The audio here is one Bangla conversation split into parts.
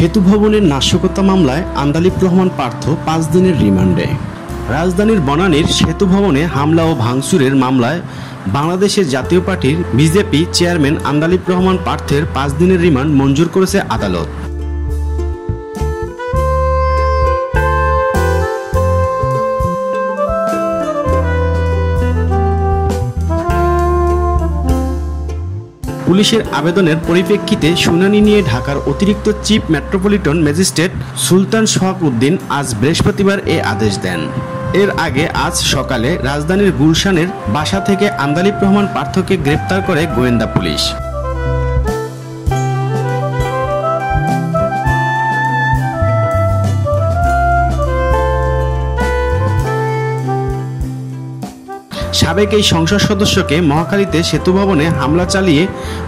সেতু ভবনের নাশকতা মামলায় আন্দালিব রহমান পার্থ পাঁচ দিনের রিমান্ডে। রাজধানীর বনানীর সেতু ভবনে হামলা ও ভাঙচুরের মামলায় বাংলাদেশের জাতীয় পার্টির বিজেপি চেয়ারম্যান আন্দালিব রহমান পার্থের পাঁচ দিনের রিমান্ড মঞ্জুর করেছে আদালত। পুলিশের আবেদনের পরিপ্রেক্ষিতে শুনানি নিয়ে ঢাকার অতিরিক্ত chief metropolitan magistrate Sultan Sohag Uddin আজ বৃহস্পতিবার এ আদেশ দেন। এর আগে আজ সকালে রাজধানীর গুলশানের বাসা থেকে আন্দালিব রহমান পার্থকে গ্রেপ্তার করে গোয়েন্দা পুলিশ। সাবেক এই সংসদ সদস্যকে মহাখালীতে সেতু ভবনে হামলা চালিয়ে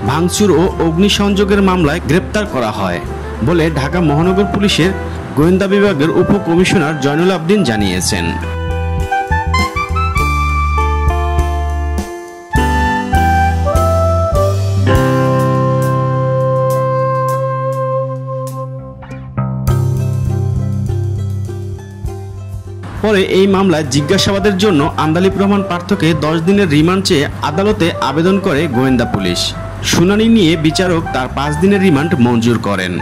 ভাঙচুর ও অগ্নিসংযোগের মামলায় গ্রেপ্তার করা হয় বলে ঢাকা মহানগর পুলিশের গোয়েন্দা বিভাগের উপকমিশনার জয়নুল আবদিন জানিয়েছেন। পরে এই মামলায় জিজ্ঞাসাবাদের জন্য আন্দালিব রহমান পার্থকে দশ দিনের রিমান্ড চেয়ে আদালতে আবেদন করে গোয়েন্দা পুলিশ। শুনানি নিয়ে বিচারক তার পাঁচ দিনের রিমান্ড মঞ্জুর করেন।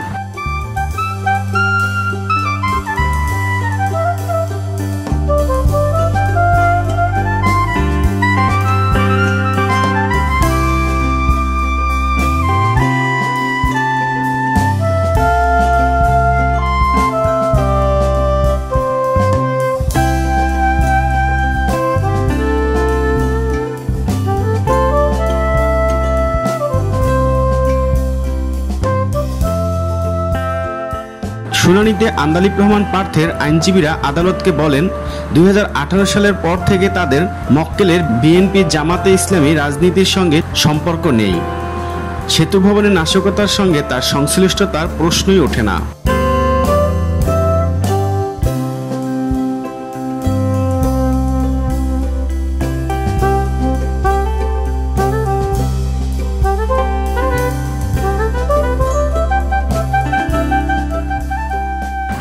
শুনানিতে আন্দালিব রহমান পার্থের আইনজীবীরা আদালতকে বলেন, দুই হাজার আঠারো সালের পর থেকে তাদের মক্কেলের বিএনপি জামাতে ইসলামী রাজনীতির সঙ্গে সম্পর্ক নেই। সেতু ভবনের নাশকতার সঙ্গে তার সংশ্লিষ্টতার প্রশ্নই ওঠে না।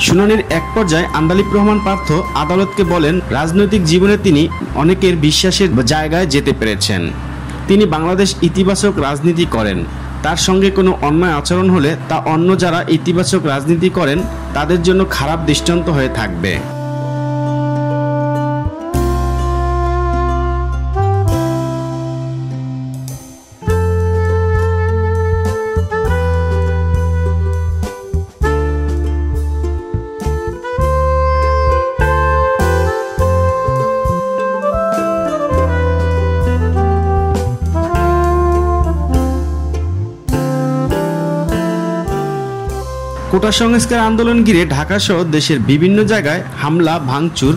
শুনানির এক পর্যায়ে আন্দালিব রহমান পার্থ আদালতকে বলেন, রাজনৈতিক জীবনে তিনি অনেকের বিশ্বাসের জায়গায় যেতে পেরেছেন। তিনি বাংলাদেশ ইতিবাচক রাজনীতি করেন। তার সঙ্গে কোনো অন্যায় আচরণ হলে তা অন্য যারা ইতিবাচক রাজনীতি করেন, তাদের জন্য খারাপ দৃষ্টান্ত হয়ে থাকবে। কোটা সংস্কার আন্দোলন ঘিরে ঢাকাসহ দেশের বিভিন্ন জায়গায় হামলা, ভাঙচুর,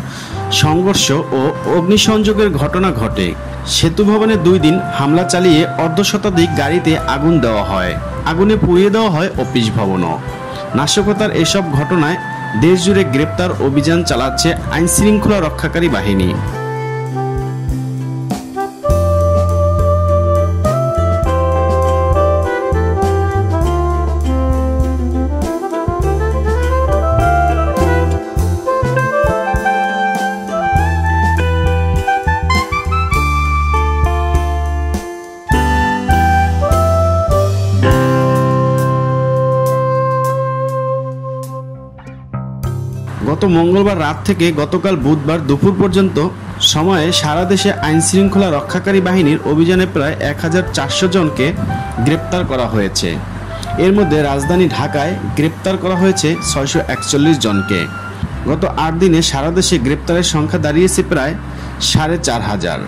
সংঘর্ষ ও অগ্নিসংযোগের ঘটনা ঘটে। সেতু ভবনে দুই দিন হামলা চালিয়ে অর্ধশতাধিক গাড়িতে আগুন দেওয়া হয়। আগুনে পুড়িয়ে দেওয়া হয় অফিস ভবনও। নাশকতার এসব ঘটনায় দেশজুড়ে গ্রেপ্তার অভিযান চালাচ্ছে আইনশৃঙ্খলা রক্ষাকারী বাহিনী। গত মঙ্গলবার রাত থেকে গতকাল বুধবার দুপুর পর্যন্ত সময়ে সারা দেশে আইন শৃঙ্খলা রক্ষাকারী বাহিনীর অভিযানে প্রায় এক হাজার চারশো জনকে গ্রেপ্তার করা হয়েছে। এর মধ্যে রাজধানী ঢাকায় গ্রেপ্তার করা হয়েছে ছয়শো একচল্লিশ জনকে। গত আট দিনে সারা দেশে গ্রেপ্তারের সংখ্যা দাঁড়িয়েছে প্রায় সাড়ে চার হাজার